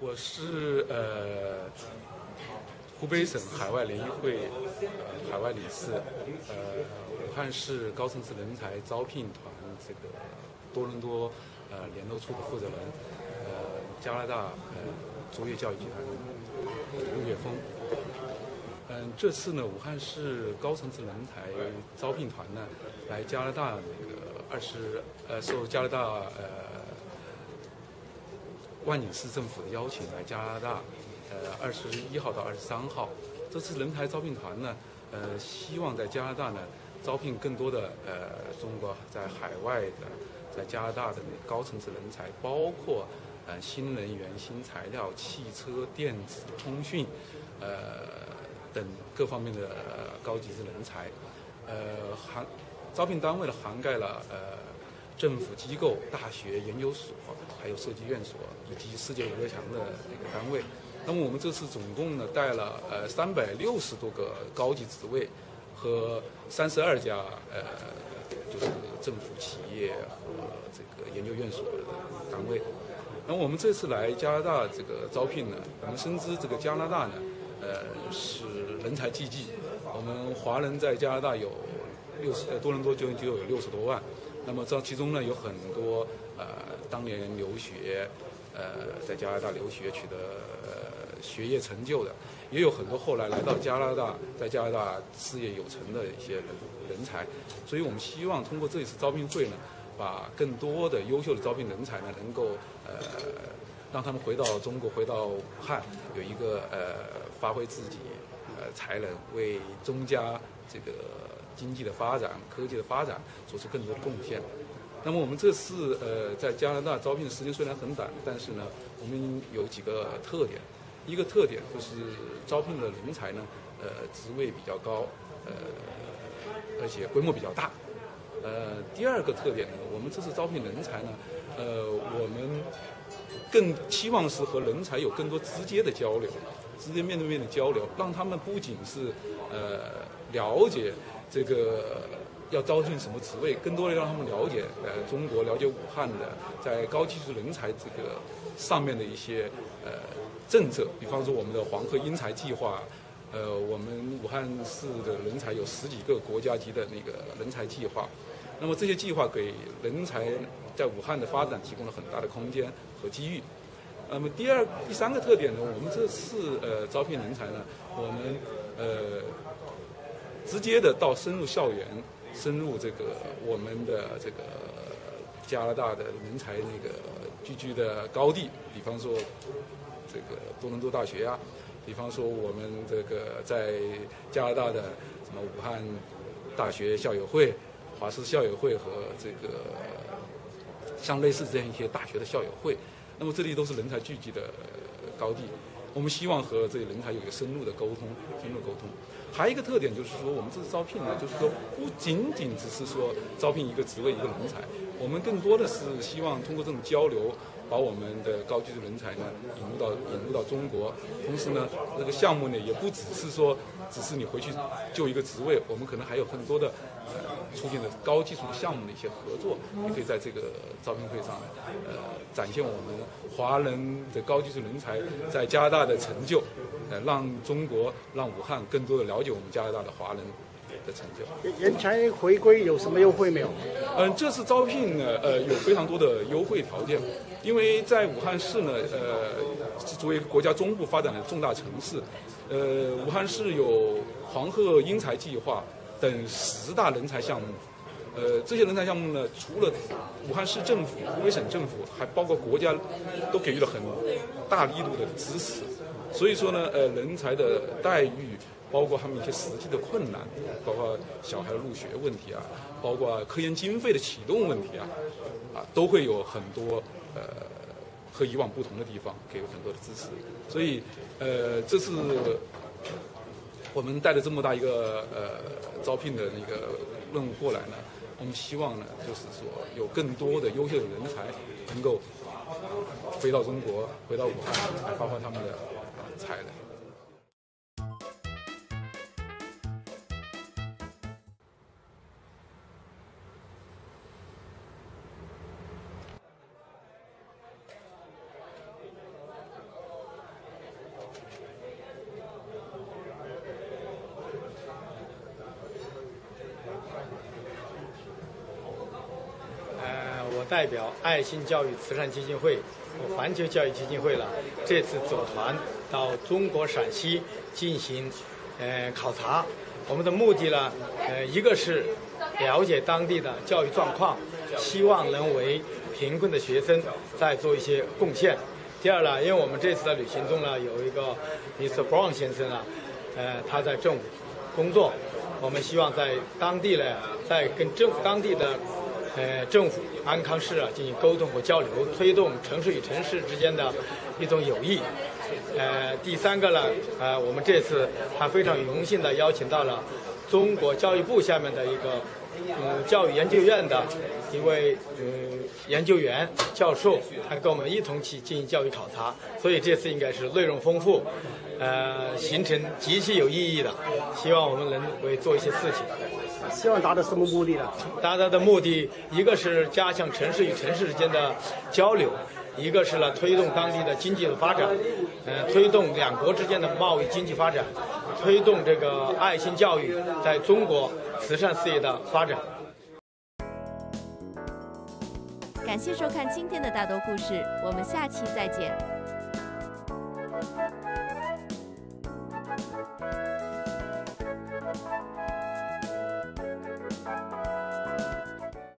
我是呃湖北省海外联谊会呃海外理事，呃武汉市高层次人才招聘团这个多伦多呃联络处的负责人，呃加拿大呃卓越教育集团陆岳峰。嗯，这次呢，武汉市高层次人才招聘团呢，来加拿大那个二十呃受加拿大呃。万锦市政府的邀请来加拿大，呃，二十一号到二十三号，这次人才招聘团呢，呃，希望在加拿大呢招聘更多的呃中国在海外的在加拿大的高层次人才，包括呃新能源、新材料、汽车、电子、通讯，呃等各方面的高级人才，呃涵招聘单位呢涵盖了呃。政府机构、大学、研究所，还有设计院所以及世界五百强的那个单位。那么我们这次总共呢带了呃三百六十多个高级职位和三十二家呃就是政府企业和这个研究院所的单位。那我们这次来加拿大这个招聘呢，我们深知这个加拿大呢呃是人才济济，我们华人在加拿大有六十呃多伦多就就有六十多万。那么这其中呢，有很多呃当年留学，呃在加拿大留学取得呃学业成就的，也有很多后来来到加拿大，在加拿大事业有成的一些人人才。所以我们希望通过这一次招聘会呢，把更多的优秀的招聘人才呢，能够呃让他们回到中国，回到武汉，有一个呃发挥自己呃才能，为中加这个。经济的发展、科技的发展做出更多的贡献。那么我们这次呃在加拿大招聘的时间虽然很短，但是呢，我们有几个特点。一个特点就是招聘的人才呢，呃，职位比较高，呃，而且规模比较大。呃，第二个特点呢，我们这次招聘人才呢，呃，我们更期望是和人才有更多直接的交流，直接面对面的交流，让他们不仅是呃了解。这个要招聘什么职位，更多的让他们了解呃中国，了解武汉的在高技术人才这个上面的一些呃政策，比方说我们的黄鹤英才计划，呃我们武汉市的人才有十几个国家级的那个人才计划，那么这些计划给人才在武汉的发展提供了很大的空间和机遇。那么第二、第三个特点呢，我们这次呃招聘人才呢，我们呃。直接的到深入校园，深入这个我们的这个加拿大的人才那个聚居的高地，比方说这个多伦多大学啊，比方说我们这个在加拿大的什么武汉大学校友会、华师校友会和这个像类似这样一些大学的校友会，那么这里都是人才聚集的高地。我们希望和这些人才有一个深入的沟通，深入沟通。还有一个特点就是说，我们这次招聘呢，就是说不仅仅只是说招聘一个职位一个人才，我们更多的是希望通过这种交流，把我们的高技术人才呢引入到引入到中国。同时呢，这个项目呢也不只是说只是你回去就一个职位，我们可能还有很多的呃促进的高技术的项目的一些合作，也可以在这个招聘会上呢，呃展现我们华人的高技术人才在加拿大的成就。呃，让中国、让武汉更多的了解我们加拿大的华人的成就。人才回归有什么优惠没有？嗯，这次招聘呢，呃，有非常多的优惠条件，因为在武汉市呢，呃，作为国家中部发展的重大城市，呃，武汉市有黄鹤英才计划等十大人才项目，呃，这些人才项目呢，除了武汉市政府、湖北省政府，还包括国家，都给予了很大力度的支持。所以说呢，呃，人才的待遇，包括他们一些实际的困难，包括小孩的入学问题啊，包括科研经费的启动问题啊，啊，都会有很多呃和以往不同的地方，给很多的支持。所以，呃，这次我们带着这么大一个呃招聘的那个任务过来呢，我们希望呢，就是说有更多的优秀的人才能够回到中国，回到武汉来发挥他们的。踩的。代表爱心教育慈善基金会和环球教育基金会了，这次组团到中国陕西进行呃考察。我们的目的呢，呃，一个是了解当地的教育状况，希望能为贫困的学生再做一些贡献。第二呢，因为我们这次的旅行中呢，有一个 Mr. Brown 先生啊，呃，他在政府工作，我们希望在当地呢，在跟政府当地的呃政府安康市啊进行沟通和交流，推动城市与城市之间的一种友谊。呃，第三个呢，呃，我们这次还非常荣幸的邀请到了中国教育部下面的一个嗯教育研究院的一位嗯研究员教授，他跟我们一同去进行教育考察，所以这次应该是内容丰富，呃，行程极其有意义的，希望我们能为做一些事情。希望达到什么目的呢？达到的目的，一个是加强城市与城市之间的交流。一个是呢，推动当地的经济的发展，呃，推动两国之间的贸易经济发展，推动这个爱心教育在中国慈善事业的发展。感谢收看今天的大多故事，我们下期再见。